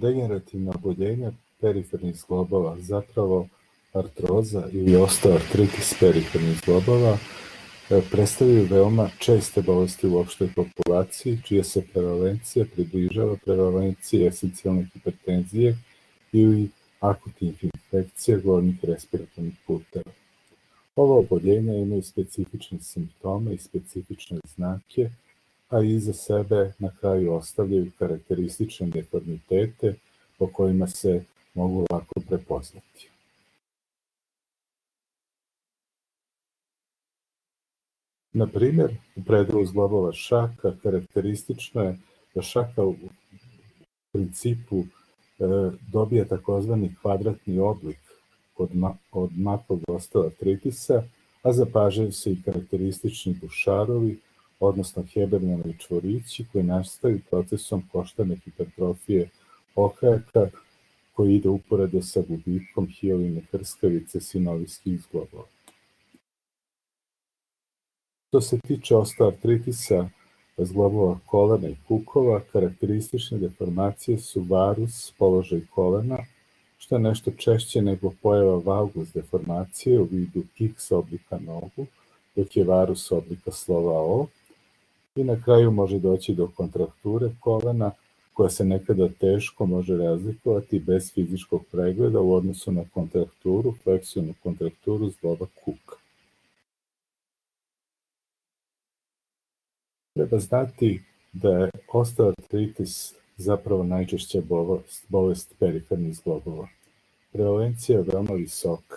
Degenerativna oboljenja perifernih zglobova, zapravo artroza ili osteoartritis perifernih zglobova, e, predstavljaju veoma česte bolesti u opštoj populaciji, čija se prevalencija približava prevalenciji esencijalne hipertenzije ili akutnih infekcija gornjih respiratornih puteva. Ova oboljenja imaju specifične simptome i specifične znake, a iza sebe na kraju ostavljaju karakteristične deformitete po kojima se mogu lako prepoznati. Na primjer, u predelu zglobova šaka karakteristično je da šaka u principu e, dobija takozvani kvadratni oblik kod, ma, od makog osteoartritisa, a zapažaju se i karakteristični bušarovi, odnosno hebernjanovi čvorići koji nastaju procesom koštane hipertrofije okajaka koji ide uporedo sa gubitkom hijeline hrskavice sinovijskih zglobova. Što se tiče osteoartritisa zglobova kolena i kukova, karakteristične deformacije su varus, položaj kolena, što je nešto češće nego pojava valgus deformacije u vidu X oblika nogu, dok je varus oblika slova O, i na kraju može doći do kontrakture kolena, koja se nekada teško može razlikovati bez fizičkog pregleda u odnosu na kontrakturu, fleksijonu kontrakturu zgloba kuka. Treba znati da je osteoartritis zapravo najčešća bolest, bolest perifernih zglobova. Prevalencija je veoma visoka.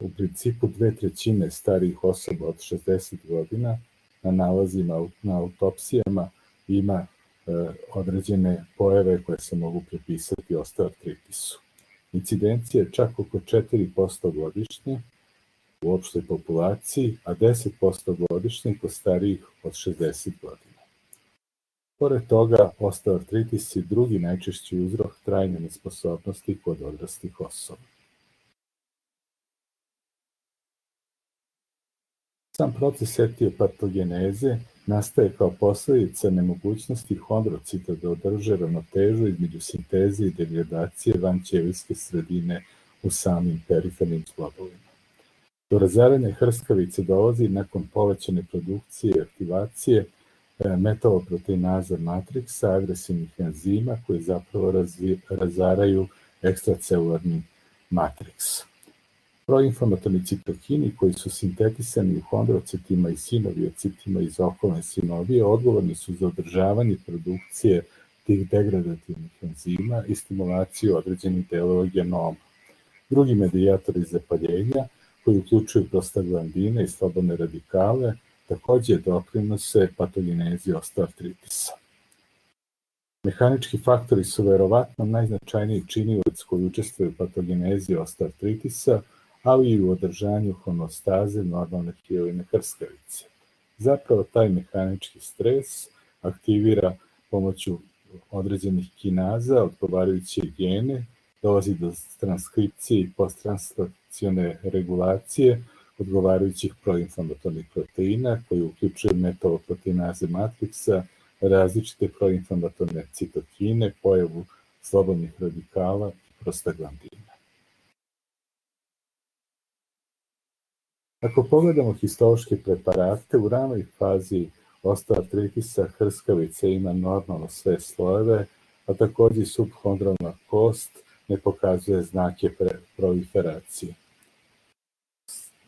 U principu dve trećine starijih osoba od 60 godina na nalazima na autopsijama ima e, određene pojave koje se mogu prepisati osteoartritisu. Incidencija je čak oko 4% godišnje u opštoj populaciji, a 10% godišnje kod starijih od 60 godina. Pored toga, osteoartritis je drugi najčešći uzrok trajne nesposobnosti kod odraslih osoba. Sam proces etiopatogeneze nastaje kao posledica nemogućnosti hondrocita da održe ravnotežu između sinteze i degradacije vanćelijske sredine u samim perifernim zglobovima. Do razaranja hrskavice dolazi nakon povećane produkcije i aktivacije E, metaloproteinaza matriksa, agresivnih enzima koji zapravo razvi, razaraju ekstracelularni matriks. Proinflamatorni citokini koji su sintetisani u hondrocitima i sinoviocitima iz okolne sinovije odgovorni su za održavanje produkcije tih degradativnih enzima i stimulaciju određenih delova genoma. Drugi medijatori zapaljenja koji uključuju prostaglandine i slobodne radikale takođe doprinose patogenezi osteoartritisa. Mehanički faktori su verovatno najznačajniji činilac koji učestvuje u patogenezi osteoartritisa, ali i u održanju homostaze normalne hijeline krskavice. Zapravo taj mehanički stres aktivira pomoću određenih kinaza, odgovarajuće gene, dolazi do transkripcije i posttranslacione regulacije, odgovarajućih proinflamatornih proteina koji uključuju metaloproteinaze matriksa, različite proinflamatorne citokine, pojavu slobodnih radikala i prostaglandina. Ako pogledamo histološke preparate, u ranoj fazi osteoartritisa hrskavica ima normalno sve slojeve, a takođe subhondralna kost ne pokazuje znake proliferacije.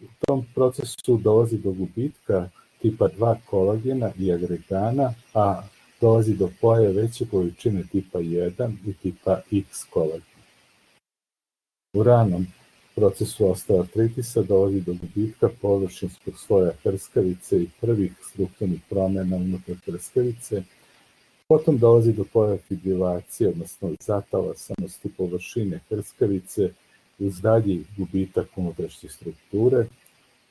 U tom procesu dolazi do gubitka tipa 2 kolagena i agregana, a dolazi do poje veće količine tipa 1 i tipa X kolagena. U ranom procesu osteoartritisa dolazi do gubitka površinskog sloja krskavice i prvih strukturnih promjena unutar krskavice, potom dolazi do pojave fibrilacije, odnosno zatalasanosti površine krskavice uz dalji gubitak unutrašnje strukture,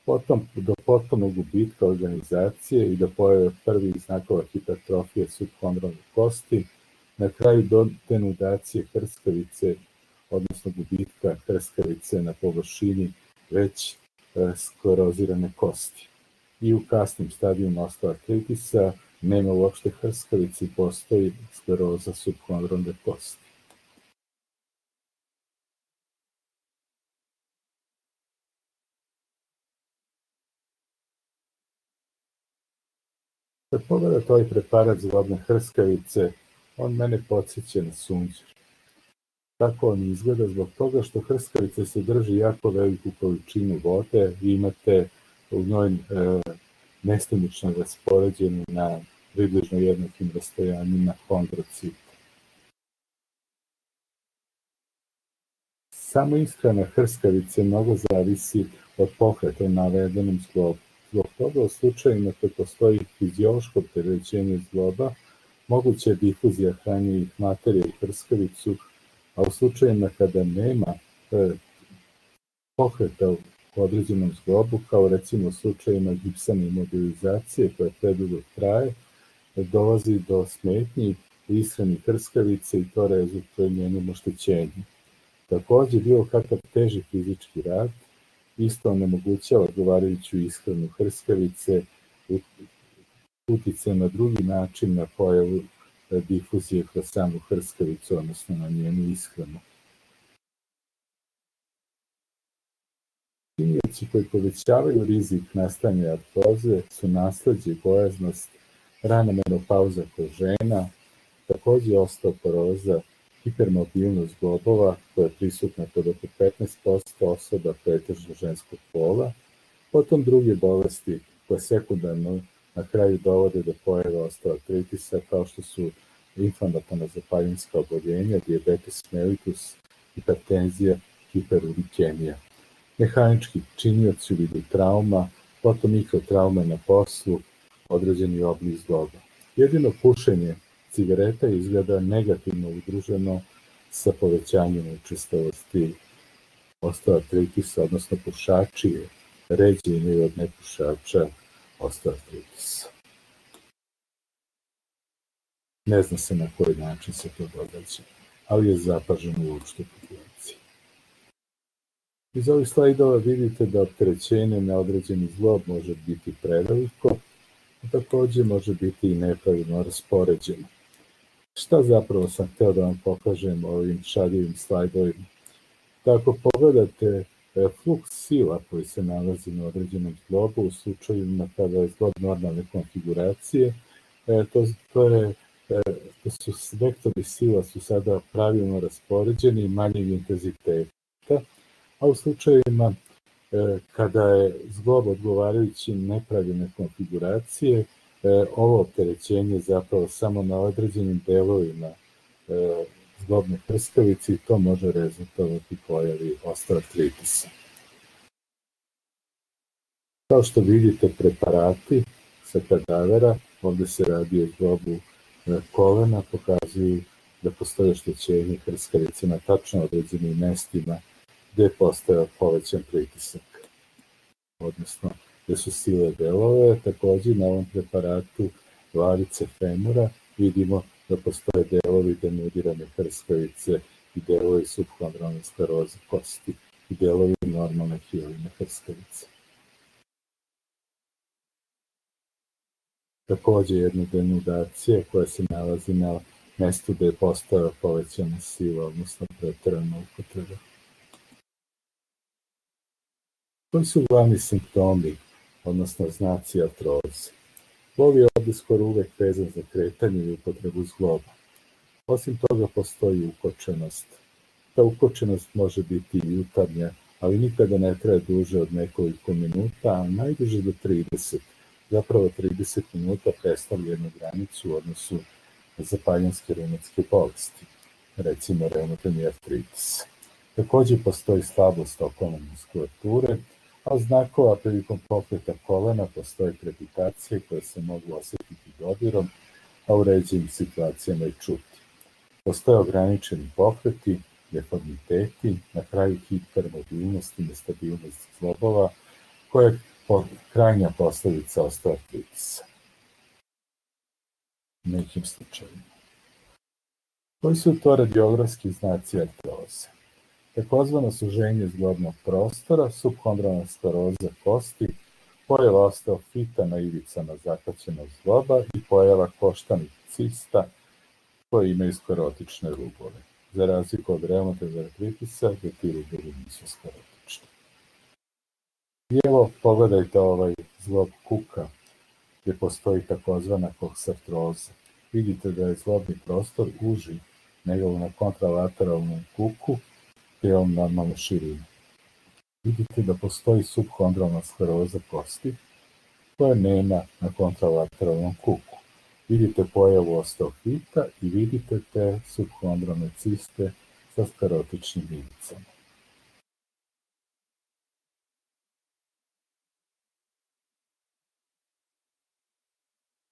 potom do potpunog gubitka organizacije i do pojave prvih znakova hipertrofije subhondralne kosti, na kraju do denudacije krskavice, odnosno gubitka treskavice na površini već e, sklerozirane kosti. I u kasnim stadijima osteoartritisa nema uopšte hrskavici, postoji skleroza subkondronde kosti. Kad pogledate ovaj preparat zglobne hrskavice, on mene podsjeća na sunđer. Tako on izgleda zbog toga što hrskavica se drži jako veliku količinu vode i imate u njoj e, nestanično raspoređenu na približno jednakim rastojanjima hondrocita. Samo ishrana hrskavice mnogo zavisi od pokreta u navedenom zglobu. Zbog toga u slučajima kad postoji fiziološko opterećenje zgloba, moguća je difuzija hranjivih materija u hrskavicu, a u slučajima kada nema pokreta u određenom zglobu, kao recimo u slučajima gipsane imobilizacije koja predugo traje, dolazi do smetnji ishrani hrskavice i to rezultuje njenom oštećenju. Takođe, bilo kakav teži fizički rad isto onemogućava odgovarajuću ishranu hrskavice, utice na drugi način na pojavu difuzije kroz samu hrskavicu, odnosno na njenu ishranu. Činjenici koji povećavaju rizik nastanja artroze su nasledđe, bojaznost, rana menopauza kod žena, takođe osteoporoza, hipermobilnost globova koja je prisutna kod oko 15% osoba pretežno ženskog pola, potom druge bolesti koje sekundarno na kraju dovode do pojave osteoartritisa kao što su inflamatorna zapaljinska oboljenja, diabetes mellitus, hipertenzija, hiperurikemija. Mehanički činioci u vidu trauma, potom mikrotraume na poslu, određeni oblik zloba. Jedino pušenje cigareta izgleda negativno udruženo sa povećanjem učestalosti osteoartritisa, odnosno pušači ređe imaju od nepušača osteoartritisa. Ne zna se na koji način se to događa, ali je zapaženo u opštoj populaciji. Iz ovih slajdova vidite da opterećenje na određeni zlob može biti preveliko, a takođe može biti i nepravilno raspoređeno. Šta zapravo sam hteo da vam pokažem ovim šaljivim slajdovima? Da ako pogledate e, fluks sila koji se nalazi na određenom zglobu u slučajima kada je zglob normalne konfiguracije, e, to, to je da su vektori sila su sada pravilno raspoređeni manjeg intenziteta, a u slučajevima kada je zglob odgovarajući nepravilne konfiguracije, ovo opterećenje zapravo samo na određenim delovima zglobne prskavice i to može rezultovati pojavi osteoartritisa. Kao što vidite preparati sa kadavera, ovde se radi o zglobu kolena pokazuju da postoje oštećenje hrskavice na tačno određenim mestima gde je postao povećan pritisak, odnosno gde su sile delove, takođe na ovom preparatu varice femura vidimo da postoje delovi denudirane hrskavice i delovi subhondrolne skleroze kosti i delovi normalne hiline hrskavice. takođe jedna denudacija koja se nalazi na mestu gde je postao povećana sila, odnosno pretrana upotreba. Koji su glavni simptomi, odnosno znaci artroze? Bol je ovde skoro uvek vezan za kretanje i upotrebu zgloba. Osim toga postoji ukočenost. Ta ukočenost može biti i jutarnja, ali nikada ne traje duže od nekoliko minuta, a najduže do 30 zapravo 30 minuta predstavlja jednu granicu u odnosu na zapaljanske reumatske bolesti, recimo reumatni artritis. Takođe postoji slabost okolne muskulature, a znakova prilikom pokreta kolena postoje krepitacije koje se mogu osetiti dodirom, a u ređenim situacijama i čuti. Postoje ograničeni pokreti, deformiteti, na kraju hipermobilnost i nestabilnost zlobova, koje krajnja posledica osteoartritisa. U nekim slučajima. Koji su to radiografski znaci artroze? Takozvano suženje zglobnog prostora, subhondralna skleroza kosti, pojava osteofita na ivicama zakaćenog zgloba i pojava koštanih cista koje imaju sklerotične rubove. Za razliku od reumatoidnog artritisa, gde ti rubovi nisu sklerotični. I evo, pogledajte ovaj zlob kuka. gdje postoji takozvana koksartroza. Vidite da je zlobni prostor uži nego na kontralateralnom kuku, je on normalno širini. Vidite da postoji subhondralna skleroza kosti, koja nema na kontralateralnom kuku. Vidite pojavu osteofita i vidite te subhondralne ciste sa sklerotičnim vidicama.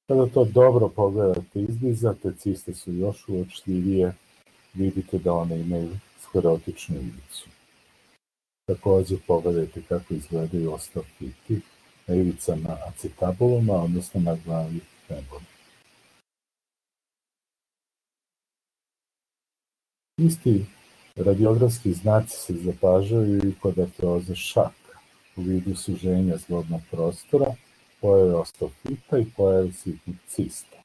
Kada to dobro pogledate izbliza, te ciste su još uočljivije, vidite da one imaju sklerotičnu ivicu. Također pogledajte kako izgledaju osteofiti na ivicama acetabuluma, odnosno na glavi femora. Isti radiografski znaci se zapažaju i kod artroze šaka u vidu suženja zlobnog prostora, pojave osteofita i pojave sitnih cista.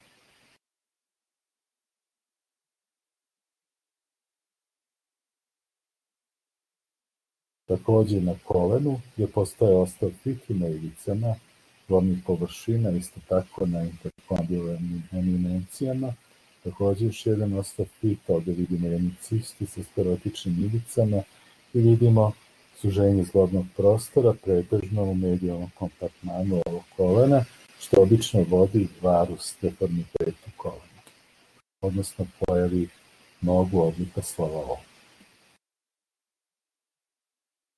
Također na kolenu je postoje osteofiti na ivicama zlobnih površina, isto tako na interkondilarnim eminencijama, također još jedan osteofit, ovdje vidimo jednu cistu sa sklerotičnim ivicama i vidimo suženje zlobnog prostora, pretežno u medijalnom kompartmanu ovog kolena, što obično vodi varus deformitetu kolena, odnosno pojavi nogu oblika slova O.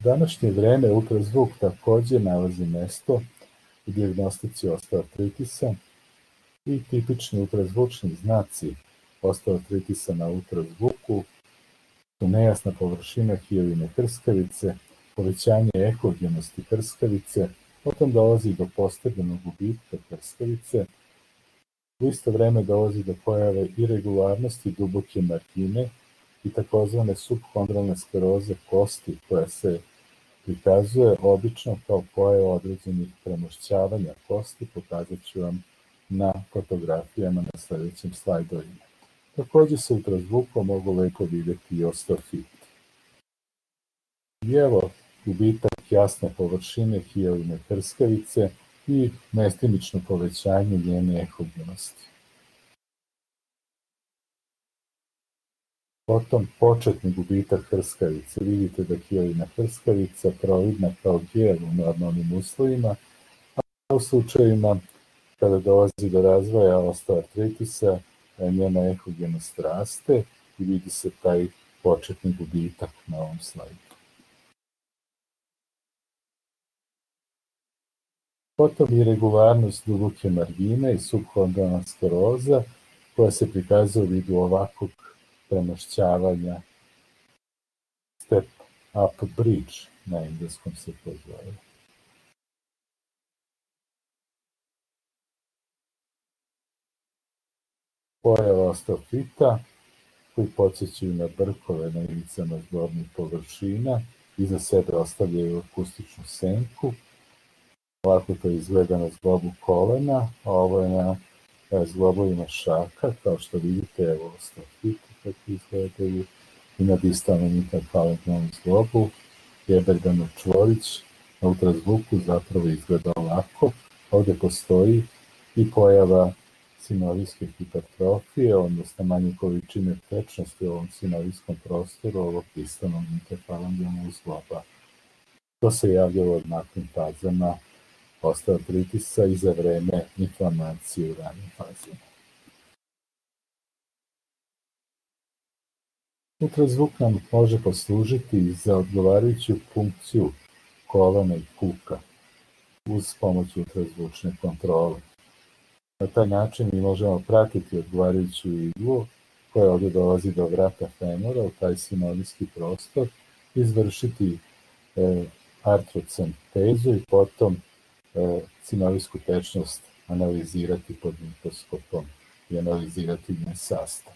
Današnje vreme ultrazvuk također nalazi mesto u dijagnostici osteoartritisa i tipični ultrazvučni znaci osteoartritisa na ultrazvuku su nejasna površina hijovine krskavice, povećanje ekogenosti krskavice, potom dolazi do posteganog gubitka krskavice, u isto vreme dolazi do pojave irregularnosti duboke margine i takozvane subhondralne skleroze kosti koja se prikazuje obično kao pojava određenih premošćavanja kosti, pokazat ću vam na fotografijama na sljedećim slajdovima. Također se ultrazvukom mogu lepo vidjeti i osteofit. I evo gubitak jasne površine hijeline krskavice i mestimično povećanje njene ehogenosti. Potom početni gubitak hrskavice. Vidite da hijelina hrskavica providna kao gel u normalnim uslovima, a u slučajima kada dolazi do razvoja osteoartritisa, njena ehogenost raste i vidi se taj početni gubitak na ovom slajdu. Potom i regularnost duboke margine i subhondrona skleroza, koja se prikazuje u vidu ovakvog premošćavanja step up bridge, na engleskom se to zove. Pojava osteofita, koji podsjećaju na brkove na ivicama zbornih površina, iza sebe ostavljaju akustičnu senku, ovako to izgleda na zglobu kolena, a ovo je na zglobovima šaka, kao što vidite, evo osteofiti kako izgledaju i na distalnom interpalentnom zglobu, Jeberganov čvorić na ultrazvuku zapravo izgleda ovako. Ovdje postoji i pojava sinovijske hipertrofije, odnosno manje količine tečnosti u ovom sinovijskom prostoru ovog distalnog interpalentnog zgloba. To se javlja u odmaklim fazama osteoartritisa i za vreme inflamacije u ranim fazima. Ultrazvuk nam može poslužiti za odgovarajuću funkciju kolena i kuka uz pomoć ultrazvučne kontrole. Na taj način mi možemo pratiti odgovarajuću iglu koja ovdje dolazi do vrata femora u taj sinovijski prostor, izvršiti e, artrocentezu i potom e, sinovijsku tečnost analizirati pod mikroskopom i analizirati njen sastav.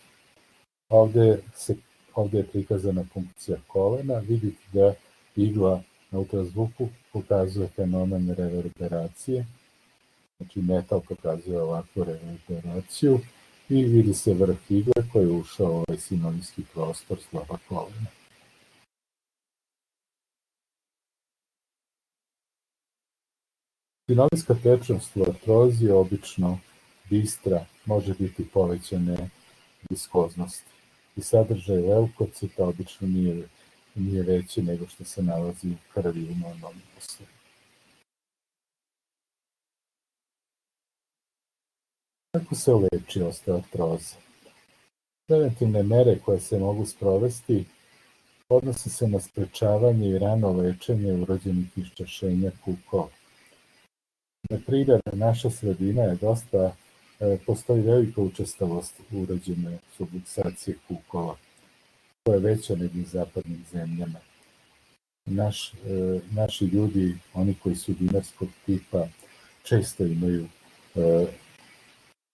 Ovdje se Ovdje je prikazana funkcija kolena. Vidite da igla na ultrazvuku pokazuje fenomen reverberacije. Znači metal pokazuje ovakvu reverberaciju i vidi se vrh igle koji je ušao u ovaj sinovijski prostor slaba kolena. Sinovinska tečnost u artrozi je obično bistra, može biti povećane viskoznosti i sadržaj leukocita obično nije, nije veći nego što se nalazi u krvi u normalnim uslovima. Kako se leči osteoartroza? Preventivne mere koje se mogu sprovesti odnose se na sprečavanje i rano lečenje urođenih iščašenja kukova. Na primjer, naša sredina je dosta, postoji velika učestalost urođene subluxacije kukova, koja je veća nego u zapadnim zemljama. Naš, e, naši ljudi, oni koji su dinarskog tipa, često imaju e,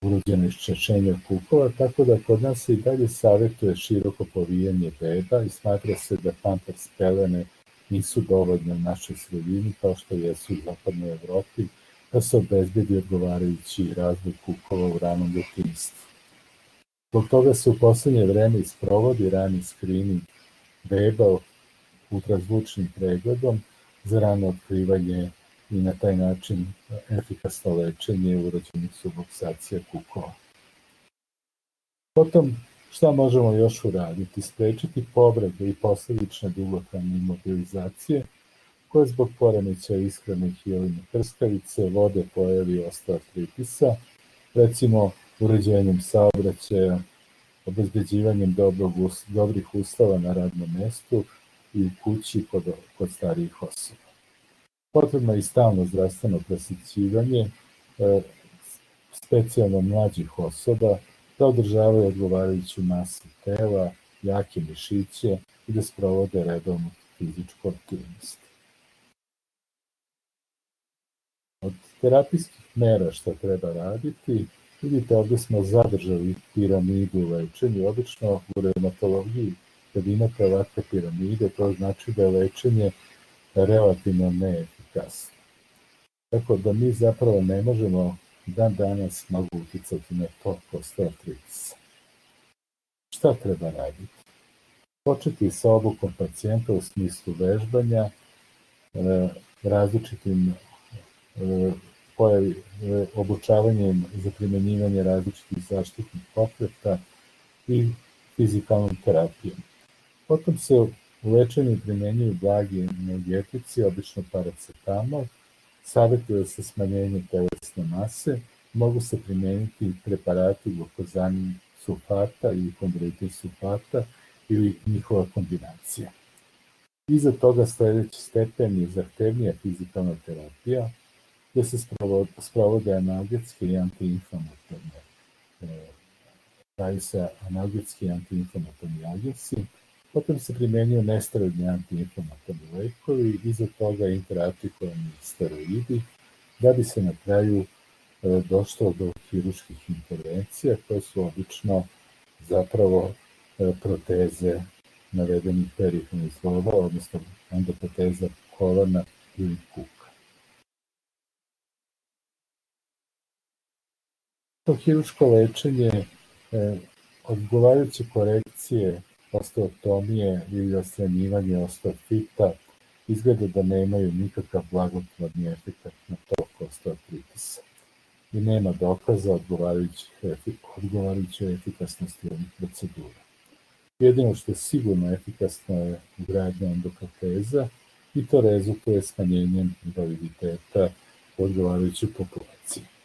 urođeno iščešenje kukova, tako da kod nas se i dalje savjetuje široko povijanje beba i smatra se da pampers pelene nisu dovoljne u našoj sredini kao što jesu u zapadnoj Evropi, da se obezbedi odgovarajući razvoj kukova u ranom detinstvu. Zbog toga se u poslednje vreme isprovodi rani screening beba ultrazvučnim pregledom za rano otkrivanje i na taj način efikasno lečenje urođenih subluxacija kukova. Potom, šta možemo još uraditi? Sprečiti povrede i posledične dugotrajne imobilizacije, koje zbog poremeća ishrane hijeline krskavice, vode, pojavi i osteoartritisa, recimo uređenjem saobraćaja, obezbeđivanjem dobrog, dobrih uslova na radnom mestu i u kući kod, kod starijih osoba. Potrebno je i stalno zdravstveno prosjećivanje e, specijalno mlađih osoba da održavaju odgovarajuću masu tela, jake mišiće i da sprovode redovnu fizičku aktivnost. Od terapijskih mera što treba raditi, vidite ovde smo zadržali piramidu u lečenju. Obično u reumatologiji kad imate ovakve piramide, to znači da je lečenje relativno neefikasno efikasno. Tako da mi zapravo ne možemo dan danas mogu uticati na to osteoartritisa. Šta treba raditi? Početi sa obukom pacijenta u smislu vežbanja, e, različitim e, pojavi, e, obučavanjem za primenjivanje različitih zaštitnih pokreta i fizikalnom terapijom. Potom se U lečenju primenjuju blagi energetici, obično paracetamol, savjetuje se smanjenje telesne mase, mogu se primeniti preparati glukozamin sulfata ili kondritin sulfata ili njihova kombinacija. Iza toga sledeći stepen je zahtevnija fizikalna terapija, gde se sprovode analgetske i antiinflamatorne daju se analgetski i antiinflamatorni agensi, Potom se primenjuju nesteroidni antiinflamatorni lekovi, iza toga intraartikularni steroidi, da bi se na kraju e, došlo do hiruških intervencija koje su obično zapravo e, proteze navedenih perifernih zglobova, odnosno endoproteza kolana ili kuka. To hiruško lečenje e, odgovarajuće korekcije osteotomije ili osranjivanje osteofita izgleda da nemaju nikakav blagotvorni efekt na tok osteoartritisa i nema dokaza odgovarajuće efikasnosti ovih procedura. Jedino što je sigurno efikasno je ugradnja endokateza i to rezultuje smanjenjem invaliditeta u odgovarajućoj populaciji.